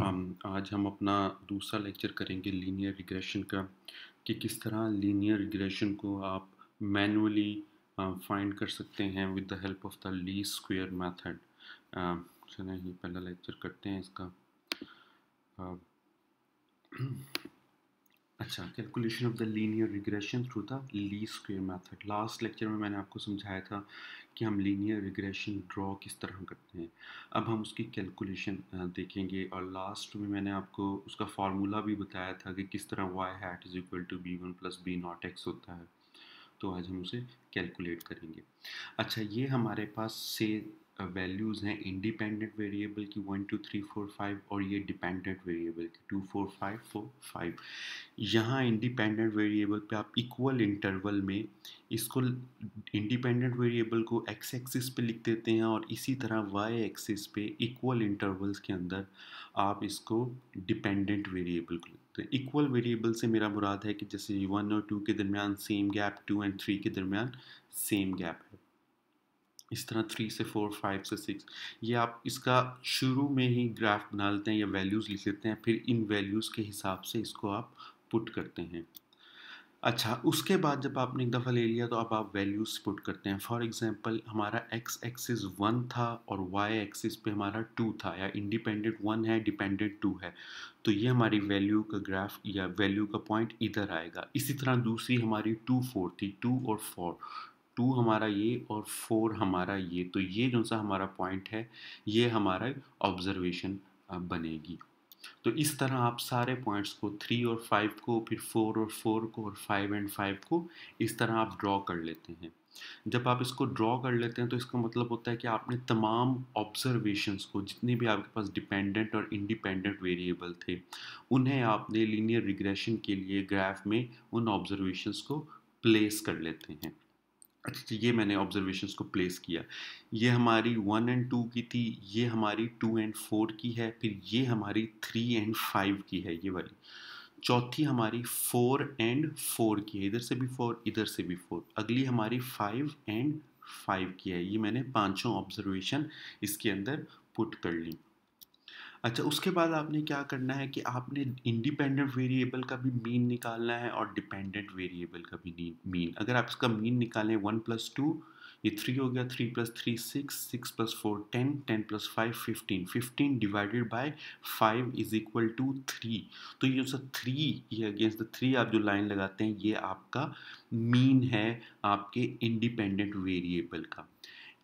आज हम अपना दूसरा लेक्चर करेंगे लीनियर रिग्रेशन का, कि किस तरह लीनियर रिग्रेशन को आप मैनुअली फाइंड कर सकते हैं with the help of the Lee square method चलें पहला लेक्चर करते हैं इसका। अच्छा calculation of the linear regression through the Lee square method last lecture में मैंने आपको समझाया था कि हम लीनियर रिग्रेशन ड्रॉ किस तरह करते हैं। अब हम उसकी कैलकुलेशन देखेंगे और लास्ट में मैंने आपको उसका फार्मूला भी बताया था कि किस तरह Y hat is equal to B one plus B naught X होता है। तो आज हम उसे कैलकुलेट करेंगे। अच्छा ये हमारे पास से वैल्यूज़ हैं इंडिपेंडेंट वेरिएबल की one two three four five और ये डिपेंडेंट वेरिएबल की two four five four five यहाँ इंडिपेंडेंट वेरिएबल पे आप इक्वल इंटरवल में इसको इंडिपेंडेंट वेरिएबल को एक्स एक्सिस पे लिख देते हैं और इसी तरह वाई एक्सिस पे इक्वल इंटरवल्स के अंदर आप इसको डिपेंडेंट वेरिएबल को हैं। इक्वल वेरिएबल से मेरा मुराद है कि जैसे वन और टू के दरमियान same gap two and three के दरमियान सेम गैप है। इस तरह थ्री से फोर फाइव से सिक्स ये आप इसका शुरू में ही ग्राफ बना लेते हैं या वैल्यूज़ लिख लेते हैं, फिर इन वैल्यूज़ के हिसाब से इसको आप पुट करते हैं। अच्छा उसके बाद जब आपने एक दफ़ा ले लिया तो अब आप वैल्यूज़ पुट करते हैं। फॉर एग्जांपल हमारा एक्स एक्सिस वन था और वाई एक्सिस पे हमारा टू था, या इंडिपेंडेंट वन है डिपेंडेंट टू है। तो ये हमारी वैल्यू का ग्राफ या वैल्यू का पॉइंट इधर आएगा। इसी तरह दूसरी हमारी टू फोर थी टू और फोर टू हमारा ये और फोर हमारा ये तो ये जो सा हमारा पॉइंट है, ये हमारा ऑब्जर्वेशन बनेगी। तो इस तरह आप सारे पॉइंट्स को थ्री और फाइव को, फिर फोर और फोर को और फाइव एंड फाइव को इस तरह आप ड्रॉ कर लेते हैं। जब आप इसको ड्रॉ कर लेते हैं तो इसका मतलब होता है कि आपने तमाम ऑब्जर्वेशंस को, जितने भी आपके पास डिपेंडेंट और इंडिपेंडेंट वेरिएबल थे, उन्हें आपने लीनियर रिग्रेशन के लिए ग्राफ में उन ऑब्जर्वेशंस को प्लेस कर लेते हैं। अच्छा ये मैंने ऑब्जर्वेशन को प्लेस किया। ये हमारी वन एंड टू की थी, ये हमारी टू एंड फोर की है, फिर ये हमारी थ्री एंड फाइव की है ये वाली। चौथी हमारी फोर एंड फोर की है, इधर से भी फोर इधर से भी फोर अगली हमारी फाइव एंड फाइव की है, ये मैंने पाँचों ऑब्जर्वेशन इसके अंदर पुट कर ली। अच्छा उसके बाद आपने क्या करना है कि आपने इंडिपेंडेंट वेरिएबल का भी मीन निकालना है और डिपेंडेंट वेरिएबल का भी मीन अगर आप इसका मीन निकालें वन प्लस टू ये थ्री हो गया three plus three six six plus four ten ten plus five fifteen fifteen divided by five is equal to three तो ये जो थ्री ये अगेंस्ट द थ्री आप जो लाइन लगाते हैं, ये आपका मीन है आपके इंडिपेंडेंट वेरिएबल का।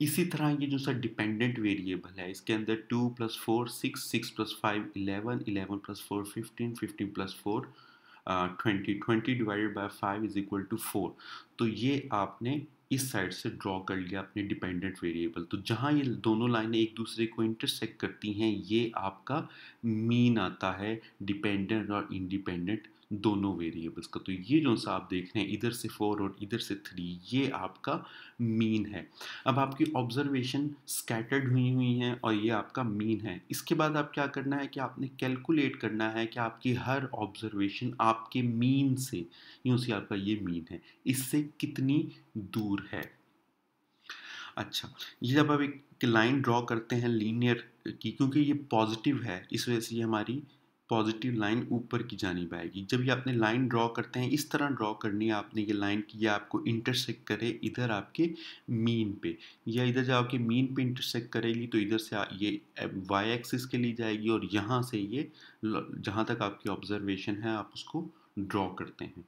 इसी तरह ये जो सर डिपेंडेंट वेरिएबल है, इसके अंदर two plus four six six plus five eleven eleven plus four fifteen fifteen plus four twenty twenty divided by five is equal to four तो ये आपने इस साइड से ड्रॉ कर लिया अपने डिपेंडेंट वेरिएबल तो जहाँ ये दोनों लाइनें एक दूसरे को इंटरसेक्ट करती हैं, ये आपका मीन आता है डिपेंडेंट और इंडिपेंडेंट दोनों वेरिएबल्स का। तो ये जो सा आप देख रहे हैं, इधर से फोर और इधर से थ्री ये आपका मीन है। अब आपकी ऑब्जर्वेशन स्कैटर्ड हुई हुई हैं और ये आपका मीन है। इसके बाद आप क्या करना है कि आपने कैलकुलेट करना है कि आपकी हर ऑब्जर्वेशन आपके मीन से, यूँ से आपका ये मीन है। इससे कितनी दूर है? अच्छा ये जब आप एक लाइन ड्रॉ करते हैं लीनियर की, क्योंकि ये पॉजिटिव है, इस वजह से ये हमारी पॉजिटिव लाइन ऊपर की जानी आएगी जब ये आपने लाइन ड्रॉ करते हैं, इस तरह ड्रॉ करनी है आपने ये लाइन की, या आपको इंटरसेक्ट करे इधर आपके मीन पे। या इधर जब आपके मीन पे इंटरसेक्ट करेगी तो इधर से ये वाई एक्सिस के लिए जाएगी और यहाँ से ये जहाँ तक आपकी ऑब्जर्वेशन है, आप उसको ड्रॉ करते हैं।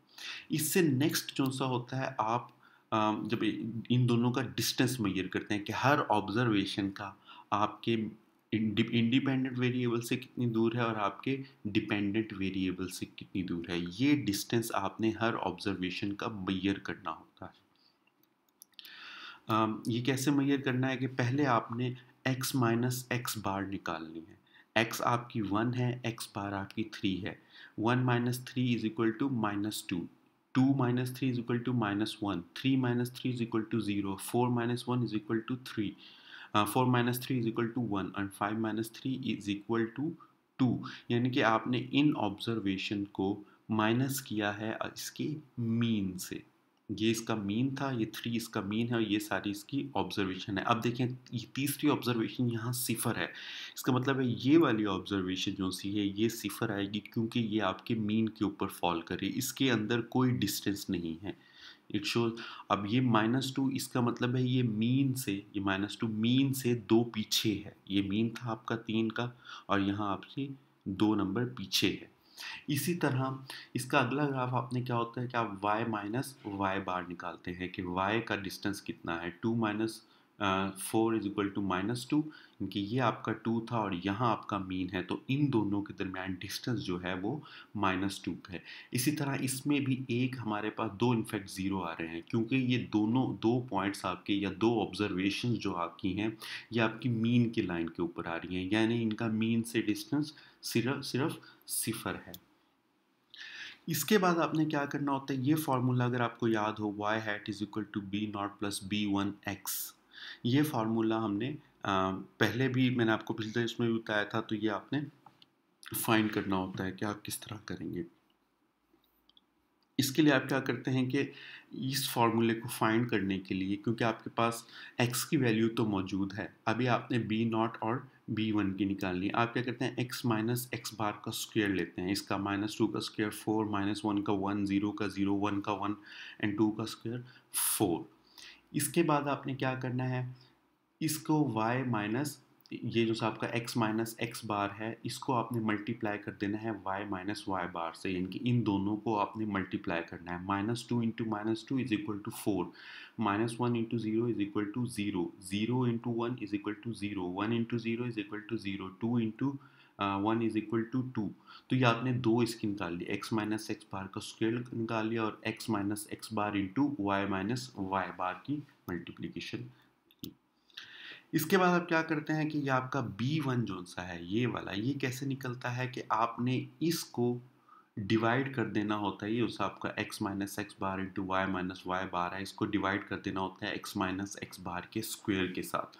इससे नेक्स्ट जो सा होता है, आप जब इन दोनों का डिस्टेंस मैयर करते हैं कि हर ऑब्जर्वेशन का आपके इंडिपेंडेंट वेरिएबल से कितनी दूर है और आपके डिपेंडेंट वेरिएबल से कितनी दूर है। ये डिस्टेंस आपने हर ऑब्जर्वेशन का मैयर करना होता है। ये कैसे मैयर करना है कि पहले आपने x माइनस एक्स बार निकालनी है। x आपकी वन है, x बार आपकी थ्री है। One minus three is equal to minus two two minus three is equal to minus one three minus three is equal to zero four minus one is equal to three four minus three is equal to one and five minus three is equal to two यानी कि आपने इन observation को minus किया है इसके mean से। ये इसका मीन था, ये थ्री इसका मीन है और ये सारी इसकी ऑब्जर्वेशन है। अब देखें, ये तीसरी ऑब्जर्वेशन यहाँ सिफर है। इसका मतलब है ये वाली ऑब्जर्वेशन जो सी है, ये सिफर आएगी क्योंकि ये आपके मीन के ऊपर फॉल करे इसके अंदर कोई डिस्टेंस नहीं है। इट शोज़ अब ये माइनस टू इसका मतलब है ये मीन से, ये माइनस टू मीन से दो पीछे है। ये मीन था आपका तीन का और यहाँ आपसे दो नंबर पीछे है। इसी तरह इसका अगला ग्राफ आपने क्या होता है कि आप y माइनस वाई बार निकालते हैं कि y का डिस्टेंस कितना है? Two minus four is equal to minus two क्योंकि ये आपका टू था और यहाँ आपका मीन है तो इन दोनों के दरमियान डिस्टेंस जो है वो माइनस टू है। इसी तरह इसमें भी एक हमारे पास दो इनफैक्ट ज़ीरो आ रहे हैं, क्योंकि ये दोनों, दो पॉइंट्स आपके या दो ऑब्जर्वेशन जो आपकी हैं, ये आपकी मीन की लाइन के ऊपर आ रही हैं, यानी इनका मीन से डिस्टेंस सिर्फ़ सिर्फ़ सिफर है। इसके बाद आपने क्या करना होता है, ये फार्मूला अगर आपको याद हो Y hat is equal to B nought plus B one X ये फार्मूला हमने पहले भी मैंने आपको पिछले इसमें भी बताया था तो ये आपने फाइंड करना होता है कि आप किस तरह करेंगे। इसके लिए आप क्या करते हैं कि इस फार्मूले को फाइंड करने के लिए, क्योंकि आपके पास x की वैल्यू तो मौजूद है, अभी आपने b नॉट और बी वन की निकालनी है। आप क्या करते हैं, x माइनस एक्स बार का स्क्वेयर लेते हैं, इसका माइनस टू का स्क्वेयर, फोर माइनस वन का वन, ज़ीरो का ज़ीरो, वन का वन, एंड टू का स्क्वेयर, फोर। इसके बाद आपने क्या करना है? इसको y माइनस ये जो आपका x माइनस एक्स बार है, इसको आपने मल्टीप्लाई कर देना है y माइनस वाई बार से। यानी कि इन दोनों को आपने मल्टीप्लाई करना है। Minus two into minus two is equal to four minus one into zero is equal to zero zero into one is equal to zero one into zero is equal to zero two into one is equal to two. तो ये आपने दो इसकी निकाल ली x minus x bar का scale निकाल लिया और X minus X bar into Y minus Y bar की मल्टीप्लीकेशन इसके बाद आप क्या करते हैं कि ये आपका बी वन जो सा है, ये वाला, ये कैसे निकलता है कि आपने इसको डिवाइड कर देना होता है, ये उस आपका x minus X bar into Y minus Y bar है, इसको डिवाइड कर देना होता है x माइनस एक्स बार के स्क्वेयर के साथ।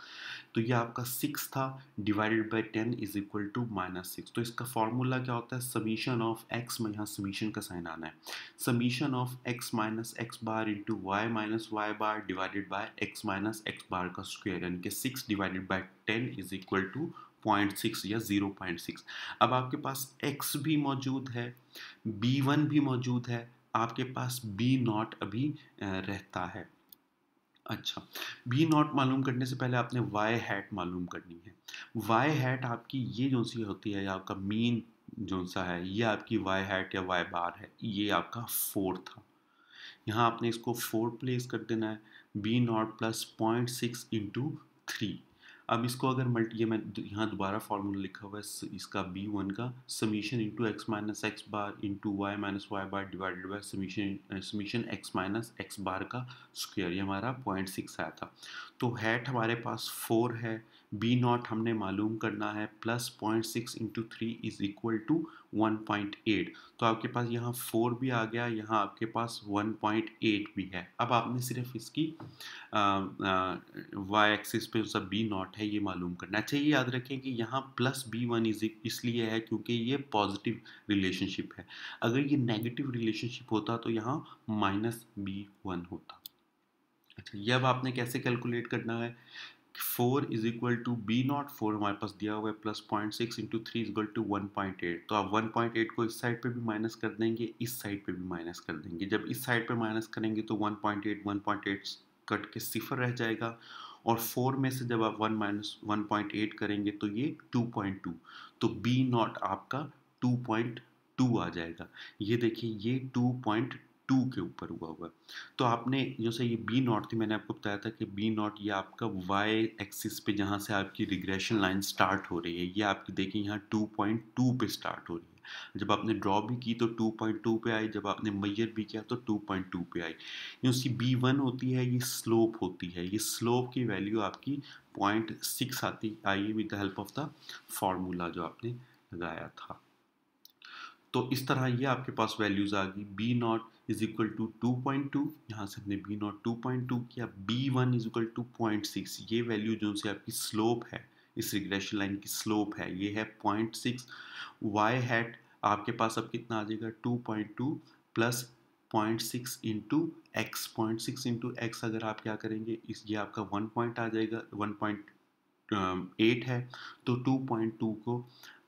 तो ये आपका सिक्स था divided by ten is equal to minus six तो इसका फॉर्मूला क्या होता है? समीशन ऑफ़ x में यहाँ समीशन का साइन आना है। Summation of x minus X bar into Y minus Y bar divided by X minus X bar का स्क्वेयर यानी कि six divided by ten is equal to point six या zero point six. अब आपके पास x भी मौजूद है, B one भी मौजूद है, आपके पास बी नॉट अभी रहता है। अच्छा बी नॉट मालूम करने से पहले आपने वाई हैट मालूम करनी है। वाई हैट आपकी ये जो सी होती है, या आपका मीन जो सा है, ये आपकी वाई हैट या वाई बार है, ये आपका फोर था। यहाँ आपने इसको फोर प्लेस कर देना है, B nought plus point six into three. अब इसको अगर मल्टी, ये मैं यहाँ दोबारा फार्मूला लिखा हुआ है इसका बी वन का summation into X minus X bar into Y minus Y bar divided by summation summation X minus X bar का स्क्वायर ये हमारा पॉइंट सिक्स आया था। तो हैट हमारे पास फोर है बी नॉट हमने मालूम करना है plus point six into three is equal to one point eight तो आपके पास यहाँ फोर भी आ गया, यहाँ आपके पास वन पॉइंट एट भी है। अब आपने सिर्फ़ इसकी वाई एक्सिस पे सब बी नॉट है, ये मालूम करना अच्छा ये याद रखें कि यहाँ प्लस बी वन इज़ इसलिए है क्योंकि ये पॉजिटिव रिलेशनशिप है। अगर ये नेगेटिव रिलेशनशिप होता तो यहाँ माइनस बी वन होता। अच्छा ये अब आपने कैसे कैलकुलेट करना है? Four is equal to B nought, four हमारे पास दिया हुआ है, plus point six into three is equal to one point eight. तो आप वन पॉइंट एट को इस साइड पे भी माइनस कर देंगे, इस साइड पे भी माइनस कर देंगे। जब इस साइड पे माइनस करेंगे तो one point eight, one point eight cut के सिफर रह जाएगा। और फोर में से जब आप one minus, one point eight करेंगे तो ये टू पॉइंट टू। तो बी नॉट आपका टू पॉइंट टू आ जाएगा। ये देखिए, ये टू पॉइंट टू के ऊपर हुआ हुआ तो आपने जैसे ये बी नॉट थी, मैंने आपको बताया था कि बी नॉट ये आपका वाई एक्सिस पे जहाँ से आपकी रिग्रेशन लाइन स्टार्ट हो रही है, ये आपकी देखिए यहाँ टू पॉइंट टू पे स्टार्ट हो रही है। जब आपने ड्रॉ भी की तो टू पॉइंट टू पे आई, जब आपने मैयर भी किया तो टू पॉइंट टू पे आई। यूसी बी वन होती है, ये स्लोप होती है, ये स्लोप की वैल्यू आपकी पॉइंट सिक्स आती, I with the help of the formula जो आपने लगाया था। तो इस तरह ये आपके पास वैल्यूज़ आ गई। B nought is equal to two point two यहाँ से हमने B nought two point two किया। B one is equal to point six ये वैल्यू जो से आपकी स्लोप है, इस रिग्रेशन लाइन की स्लोप है, ये है पॉइंट सिक्स वाई हैट आपके पास अब कितना आ जाएगा? Two point two plus point six into X point six into X अगर आप क्या करेंगे? इस, ये आपका वन पॉइंट आ जाएगा वन पॉइंट एट है। तो टू पॉइंट टू को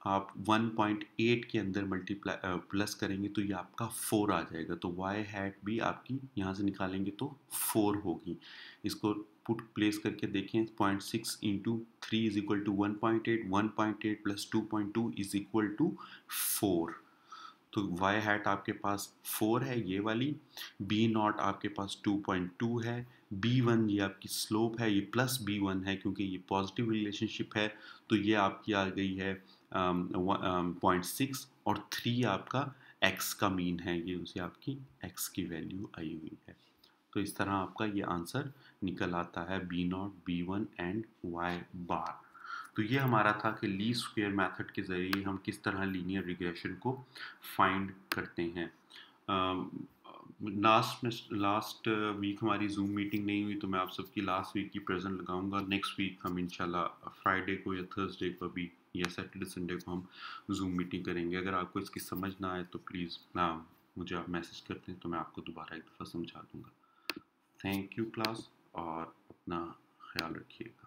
आप 1.8 के अंदर मल्टीप्लाई प्लस करेंगे तो ये आपका फोर आ जाएगा। तो वाई हैट भी आपकी यहाँ से निकालेंगे तो फोर होगी। इसको पुट प्लेस करके देखें point six into three is equal to one point eight one point eight plus two point two is equal to four तो वाई हैट आपके पास फोर है, ये वाली। बी नॉट आपके पास टू पॉइंट टू है। बी वन ये आपकी स्लोप है, ये प्लस बी वन है क्योंकि ये पॉजिटिव रिलेशनशिप है। तो ये आपकी आ गई है पॉइंट um, सिक्स um, और थ्री आपका एक्स का मीन है ये उसे आपकी एक्स की वैल्यू आई हुई है। तो इस तरह आपका ये आंसर निकल आता है B nought B one and Y bar तो ये हमारा था कि ली स्क्वेयर मेथड के ज़रिए हम किस तरह लीनियर रिग्रेशन को फाइंड करते हैं। लास्ट में लास्ट वीक हमारी जूम मीटिंग नहीं हुई तो मैं आप सबकी लास्ट वीक की प्रेजेंट लगाऊँगा। नेक्स्ट वीक हम इंशाल्लाह फ्राइडे को या थर्सडे को भी या सैटरडे संडे को हम जूम मीटिंग करेंगे। अगर आपको इसकी समझ ना आए तो प्लीज़ ना, मुझे आप मैसेज करते हैं तो मैं आपको दोबारा एक दफ़ा समझा दूँगा। थैंक यू क्लास और अपना ख्याल रखिएगा।